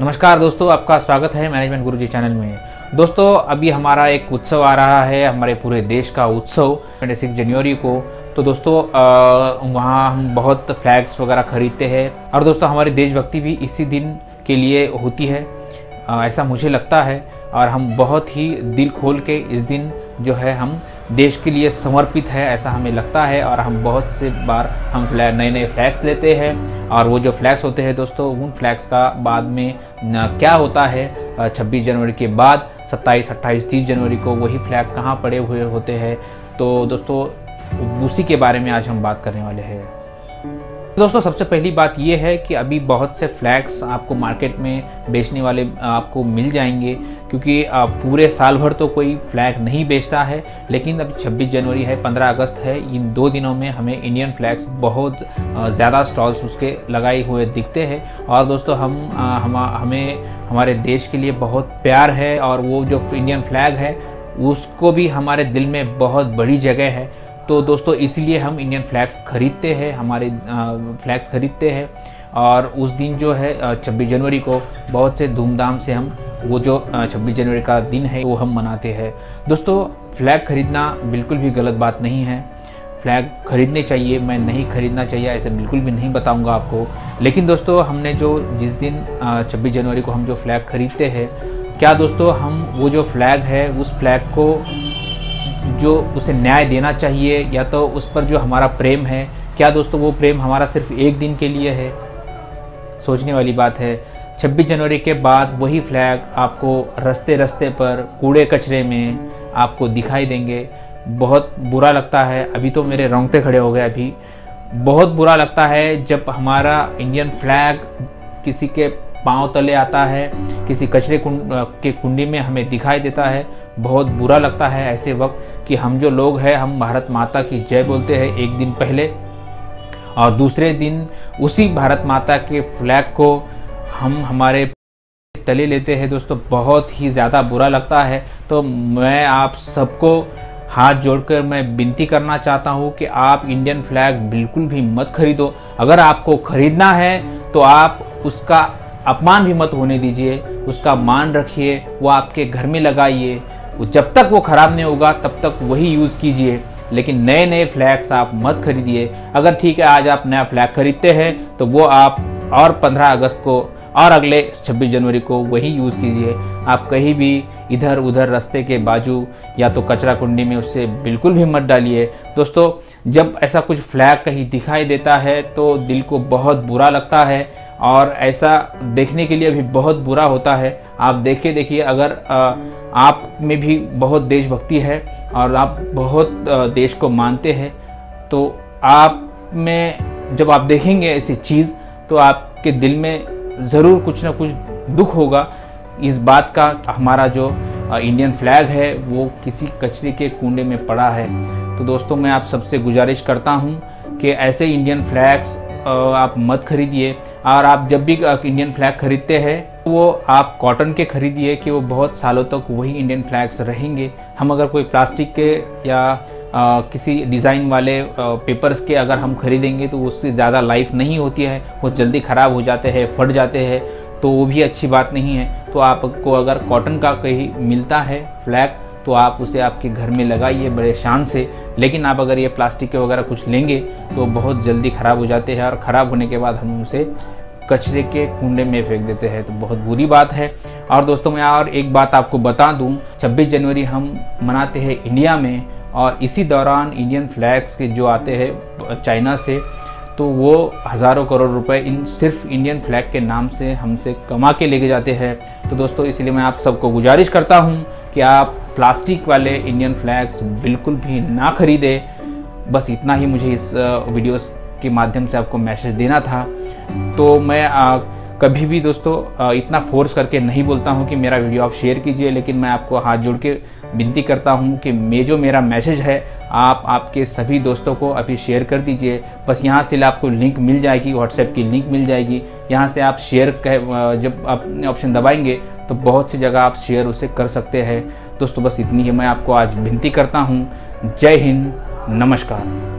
नमस्कार दोस्तों आपका स्वागत है मैनेजमेंट गुरुजी चैनल में। दोस्तों अभी हमारा एक उत्सव आ रहा है हमारे पूरे देश का उत्सव ट्वेंटी सिक्स जनवरी को। तो दोस्तों वहाँ हम बहुत फ्लैग्स वगैरह खरीदते हैं। और दोस्तों हमारी देशभक्ति भी इसी दिन के लिए होती है। आ, ऐसा मुझे लगता है। और हम बहुत ही दिल खोल के इस दिन जो है हम देश के लिए समर्पित है ऐसा हमें लगता है और हम बहुत से बार हम फ्लैग नए नए फ्लैग्स लेते हैं। और वो जो फ्लैग्स होते हैं दोस्तों उन फ्लैग्स का बाद में क्या होता है? 26 जनवरी के बाद 27, 28, 30 जनवरी को वही फ्लैग कहाँ पड़े हुए होते हैं? तो दोस्तों उसी के बारे में आज हम बात करने वाले हैं। दोस्तों, सबसे पहली बात यह है कि अभी बहुत से फ्लैग्स आपको मार्केट में बेचने वाले आपको मिल जाएँगे, क्योंकि पूरे साल भर तो कोई फ्लैग नहीं बेचता है, लेकिन अब 26 जनवरी है 15 अगस्त है, इन दो दिनों में हमें इंडियन फ्लैग्स बहुत ज़्यादा स्टॉल्स उसके लगाए हुए दिखते हैं। और दोस्तों, हम हम, हमें, हमारे देश के लिए बहुत प्यार है, और वो जो इंडियन फ्लैग है, उसको भी हमारे दिल में बहुत बड़ी जगह है। तो दोस्तों, इसीलिए हम इंडियन फ्लैग्स खरीदते हैं, हमारे फ्लैग्स खरीदते हैं। और उस दिन जो है छब्बीस जनवरी को बहुत से धूमधाम से हम वो जो छब्बीस जनवरी का दिन है, वो हम मनाते हैं। दोस्तों फ्लैग खरीदना बिल्कुल भी गलत बात नहीं है। फ्लैग खरीदने चाहिए, मैं नहीं खरीदना चाहिए, ऐसे बिल्कुल भी नहीं बताऊँगा आपको। लेकिन दोस्तों, हमने जो जिस दिन छब्बीस जनवरी को हम जो फ्लैग खरीदते हैं, क्या दोस्तों, हम वो जो फ्लैग है, उस फ्लैग को जो उसे न्याय देना चाहिए, या तो उस पर जो हमारा प्रेम है। क्या दोस्तों, वो प्रेम हमारा सिर्फ़ एक दिन के लिए है? सोचने वाली बात है। 26 जनवरी के बाद वही फ्लैग आपको रस्ते रस्ते पर कूड़े कचरे में आपको दिखाई देंगे। बहुत बुरा लगता है। अभी तो मेरे रोंगटे खड़े हो गए अभी। बहुत बुरा लगता है जब हमारा इंडियन फ्लैग किसी के पाँव तले आता है, किसी कचरे कुंड के कुंडी में हमें दिखाई देता है। बहुत बुरा लगता है ऐसे वक्त कि हम जो लोग हैं, हम भारत माता की जय बोलते हैं एक दिन पहले। और दूसरे दिन उसी भारत माता के फ्लैग को हम हमारे तले लेते हैं। दोस्तों, बहुत ही ज़्यादा बुरा लगता है। तो मैं आप सबको हाथ जोड़कर मैं विनती करना चाहता हूँ कि आप इंडियन फ्लैग बिल्कुल भी मत खरीदो। अगर आपको खरीदना है तो आप उसका अपमान भी मत होने दीजिए, उसका मान रखिए, वो आपके घर में लगाइए। जब तक वो ख़राब नहीं होगा, तब तक वही यूज़ कीजिए। लेकिन नए नए फ्लैग्स आप मत खरीदिए। अगर ठीक है, आज आप नया फ्लैग खरीदते हैं तो वो आप और 15 अगस्त को और अगले 26 जनवरी को वही यूज़ कीजिए। आप कहीं भी इधर उधर रास्ते के बाजू या तो कचरा कुंडी में उसे बिल्कुल भी मत डालिए। दोस्तों, जब ऐसा कुछ फ्लैग कहीं दिखाई देता है तो दिल को बहुत बुरा लगता है। और ऐसा देखने के लिए भी बहुत बुरा होता है। आप देखिए देखिए, अगर आप में भी बहुत देशभक्ति है और आप बहुत देश को मानते हैं तो आप में जब आप देखेंगे ऐसी चीज़ तो आपके दिल में ज़रूर कुछ ना कुछ दुख होगा। इस बात का हमारा जो इंडियन फ्लैग है, वो किसी कचरे के कुंडे में पड़ा है। तो दोस्तों, मैं आप सबसे गुजारिश करता हूँ कि ऐसे इंडियन फ्लैग्स आप मत खरीदिए। और आप जब भी इंडियन फ्लैग खरीदते हैं वो आप कॉटन के खरीदिए कि वो बहुत सालों तक वही इंडियन फ्लैग्स रहेंगे। हम अगर कोई प्लास्टिक के या आ, किसी डिज़ाइन वाले आ, पेपर्स के अगर हम खरीदेंगे तो उससे ज़्यादा लाइफ नहीं होती है। वो जल्दी ख़राब हो जाते हैं फट जाते हैं तो वो भी अच्छी बात नहीं है। तो आपको अगर कॉटन का कहीं मिलता है फ्लैग तो आप उसे आपके घर में लगाइए बड़े शान से। लेकिन आप अगर ये प्लास्टिक के वगैरह कुछ लेंगे तो बहुत जल्दी ख़राब हो जाते हैं और ख़राब होने के बाद हम उसे कचरे के कुंडे में फेंक देते हैं। तो बहुत बुरी बात है। और दोस्तों, मैं और एक बात आपको बता दूँ 26 जनवरी हम मनाते हैं इंडिया में और इसी दौरान इंडियन फ्लैग्स के जो आते हैं, चाइना से तो वो हज़ारों करोड़ रुपए इन सिर्फ़ इंडियन फ्लैग के नाम से हमसे कमा के लेके जाते हैं। तो दोस्तों, इसलिए मैं आप सबको गुजारिश करता हूँ कि आप प्लास्टिक वाले इंडियन फ्लैग्स बिल्कुल भी ना खरीदे। बस इतना ही मुझे इस वीडियोस के माध्यम से आपको मैसेज देना था। तो मैं आ, कभी भी दोस्तों इतना फोर्स करके नहीं बोलता हूँ कि मेरा वीडियो आप शेयर कीजिए लेकिन मैं आपको हाथ जोड़ के विनती करता हूँ कि मैं जो मेरा मैसेज है आप आपके सभी दोस्तों को अभी शेयर कर दीजिए। बस यहाँ से आपको लिंक मिल जाएगी व्हाट्सएप की लिंक मिल जाएगी। यहाँ से आप शेयर जब आप ऑप्शन दबाएँगे तो बहुत सी जगह आप शेयर उसे कर सकते हैं। दोस्तों बस इतनी ही मैं आपको आज विनती करता हूँ। जय हिंद नमस्कार।